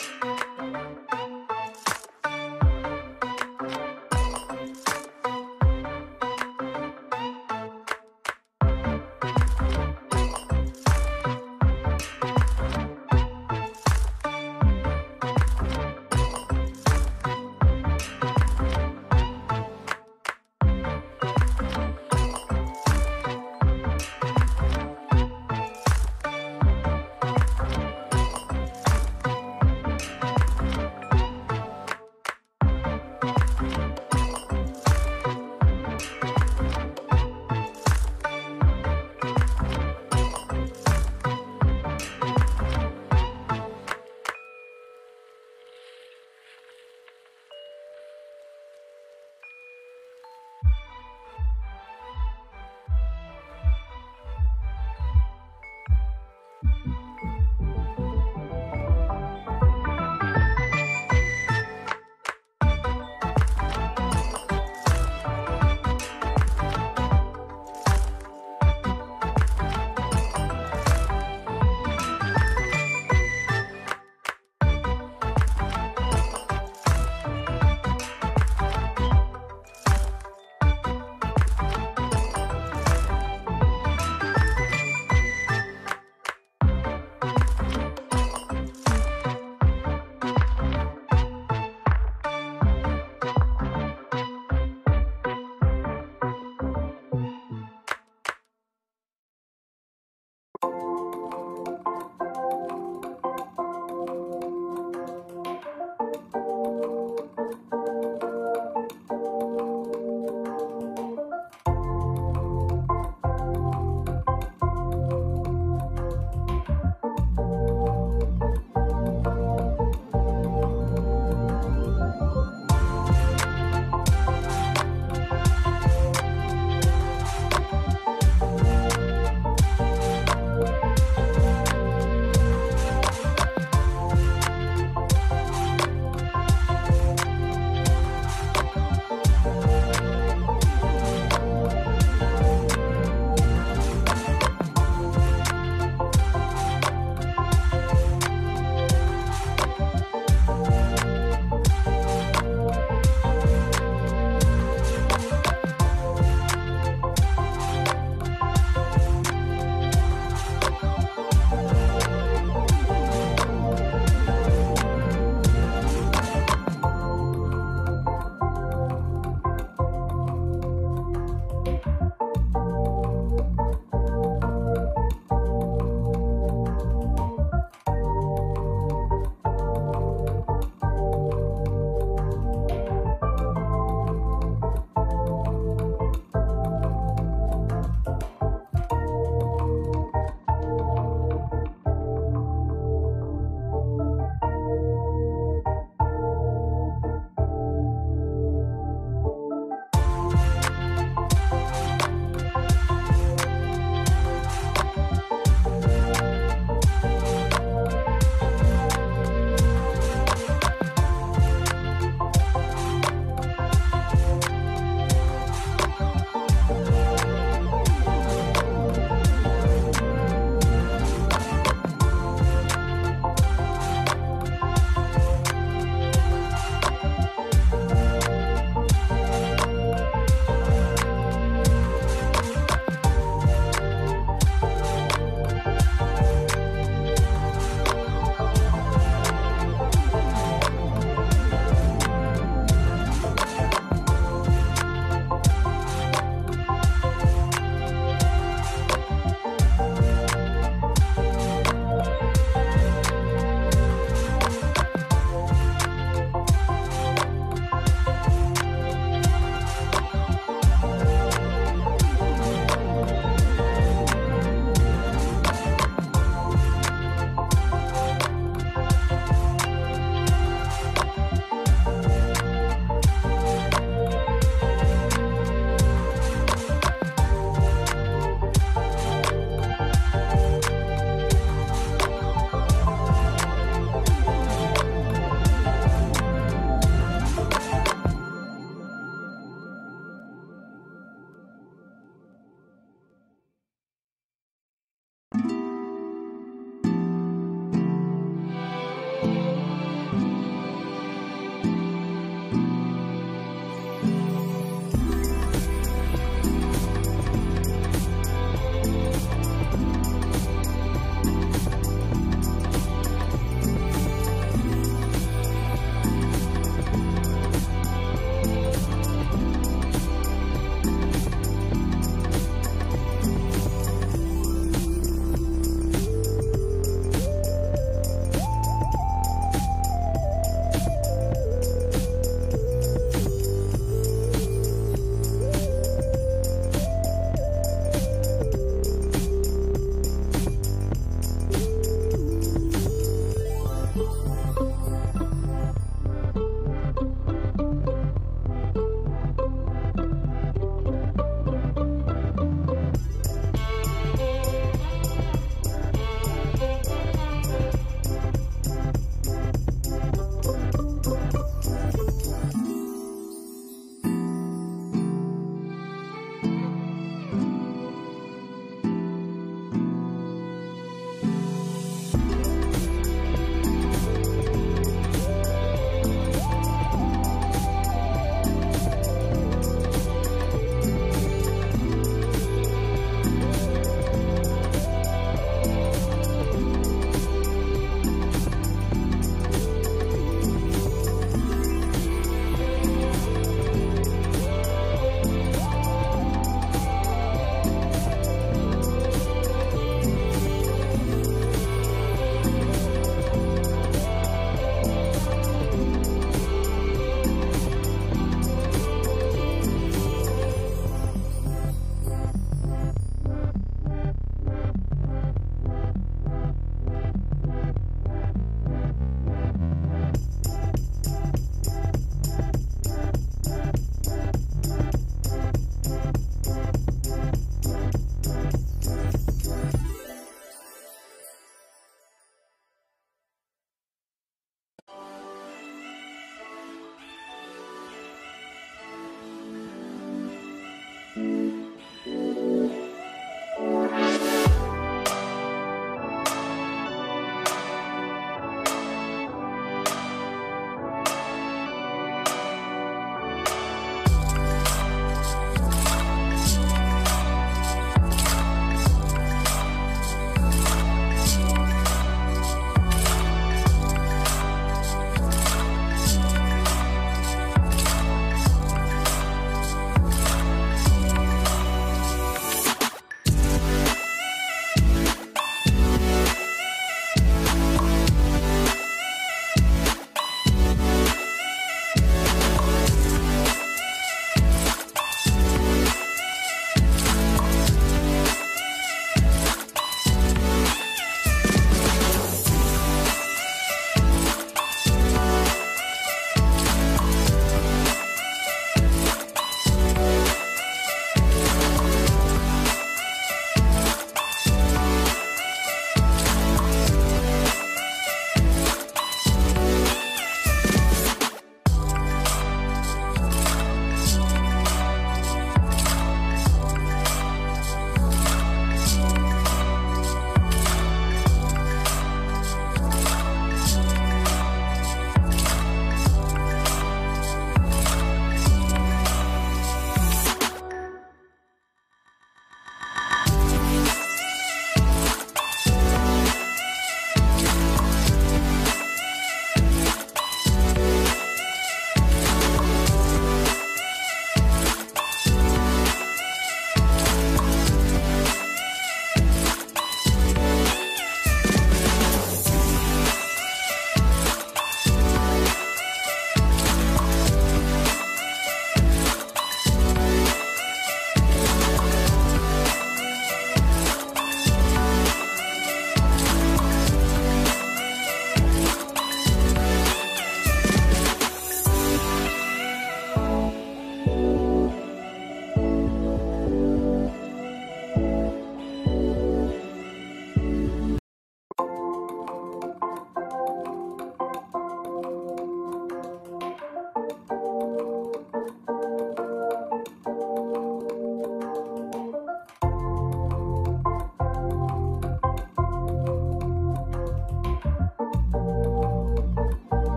you